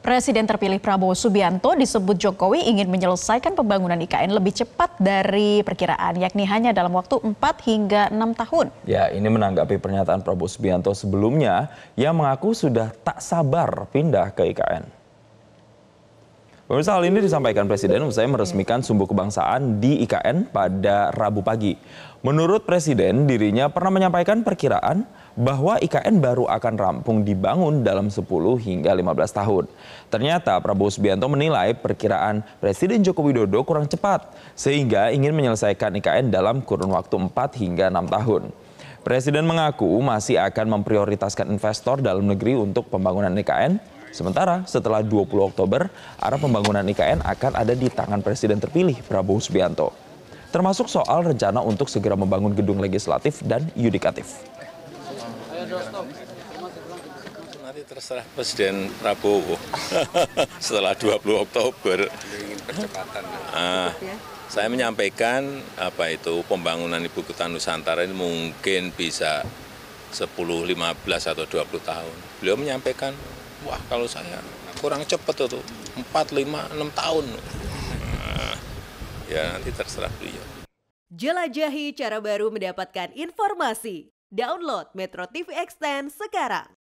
Presiden terpilih Prabowo Subianto disebut Jokowi ingin menyelesaikan pembangunan IKN lebih cepat dari perkiraan, yakni hanya dalam waktu 4 hingga 6 tahun. Ya, ini menanggapi pernyataan Prabowo Subianto sebelumnya yang mengaku sudah tak sabar pindah ke IKN. Pemirsa hal ini disampaikan Presiden usai meresmikan sumbu kebangsaan di IKN pada Rabu pagi. Menurut Presiden, dirinya pernah menyampaikan perkiraan bahwa IKN baru akan rampung dibangun dalam 10 hingga 15 tahun. Ternyata Prabowo Subianto menilai perkiraan Presiden Joko Widodo kurang cepat sehingga ingin menyelesaikan IKN dalam kurun waktu 4 hingga 6 tahun. Presiden mengaku masih akan memprioritaskan investor dalam negeri untuk pembangunan IKN Sementara setelah 20 Oktober, arah pembangunan IKN akan ada di tangan Presiden terpilih Prabowo Subianto. Termasuk soal rencana untuk segera membangun gedung legislatif dan yudikatif. Nanti terserah Presiden Prabowo setelah 20 Oktober. Ah, saya menyampaikan apa itu pembangunan ibu kota Nusantara ini mungkin bisa 10, 15 atau 20 tahun. Beliau menyampaikan, wah kalau saya kurang cepat itu 4, 5, 6 tahun. Nah, ya nanti terserah beliau. Jelajahi cara baru mendapatkan informasi. Download Metro TV Extend sekarang.